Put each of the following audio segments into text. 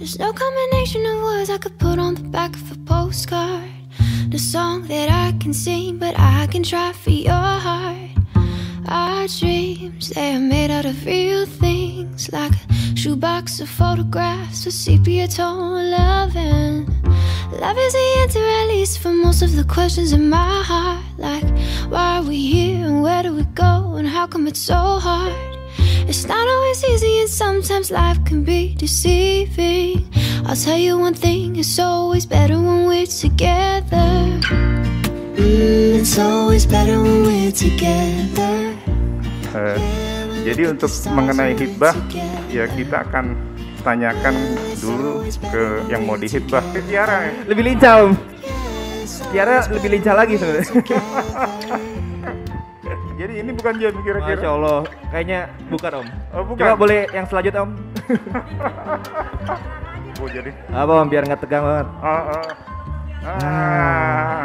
There's no combination of words I could put on the back of a postcard. The song that I can sing, but I can try for your heart. Our dreams, they are made out of real things, like a shoebox of photographs with sepia tone loving. Love is the answer, at least, for most of the questions in my heart. Like, why are we here and where do we go and how come it's so hard? It's not always easy, and sometimes life can be deceiving. I'll tell you one thing it's always better when we're together. Mm, it's always better when we're together. Eh, jadi untuk mengenai hitbah, ya kita akan tanyakan dulu ke yang mau dihitbah. Tiara ya? Lebih lincah om. Tiara lebih lincah lagi sebenarnya. Jadi ini bukan jam Masya kira-kira. Allah, kayaknya bukan om. Oh, bukan. Coba boleh yang selanjutnya om. Oh, jadi. Apa om biar nggak tegang banget. Ah, ah. Ah.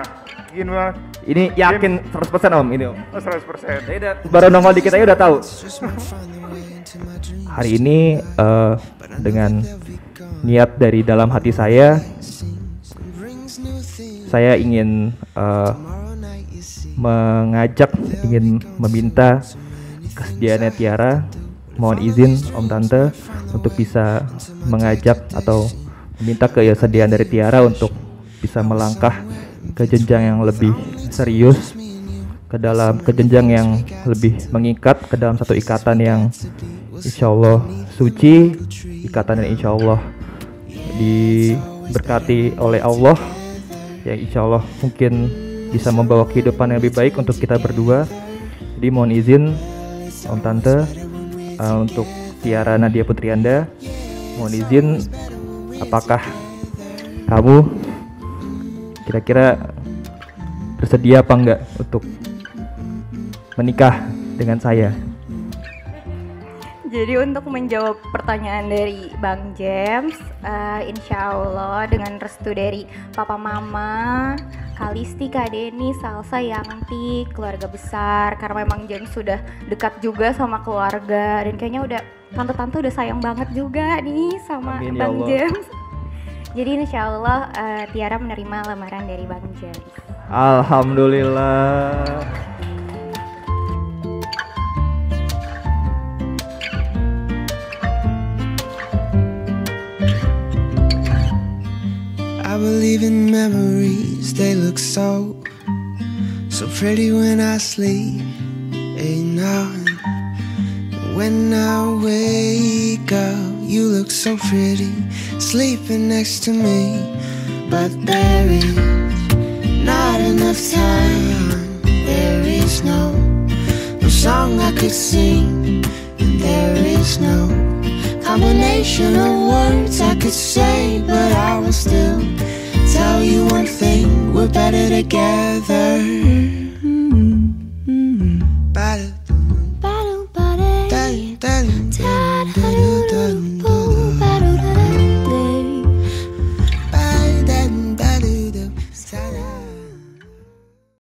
Gini mah. Ini yakin 100% om ini om. Oh, 100%. Saya udah baru nongol dikit aja udah tahu. Hari ini eh, dengan niat dari dalam hati saya, saya ingin eh, mengajak, ingin meminta kesediaannya Tiara. Mohon izin Om Tante untuk bisa mengajak atau meminta kesediaan dari Tiara untuk bisa melangkah ke jenjang yang lebih serius ke dalam ke jenjang yang lebih mengikat ke dalam satu ikatan yang insya Allah suci ikatan yang insya Allah diberkati oleh Allah yang insya Allah mungkin bisa membawa kehidupan yang lebih baik untuk kita berdua jadi mohon izin Om Tante uh, untuk Tiara Nadia Putrianda mohon izin apakah kamu kira-kira bersedia apa enggak untuk menikah dengan saya? Jadi untuk menjawab pertanyaan dari Bang James, eh, insya Allah dengan restu dari Papa Mama, Kalisti, Kak Deni, Salsa, Yanti, keluarga besar, karena memang James sudah dekat juga sama keluarga dan kayaknya udah tante-tante udah sayang banget juga nih sama Amin, ya Bang Allah. James. Jadi insya Allah eh, Tiara menerima lamaran dari Bang James. Alhamdulillah. Believe in memories, they look so, so pretty when I sleep. Ain't nothing. When I wake up, you look so pretty, sleeping next to me. But there is not enough time, there is no, no song I could sing, and there is no combination of words I could say, thing: we're better together.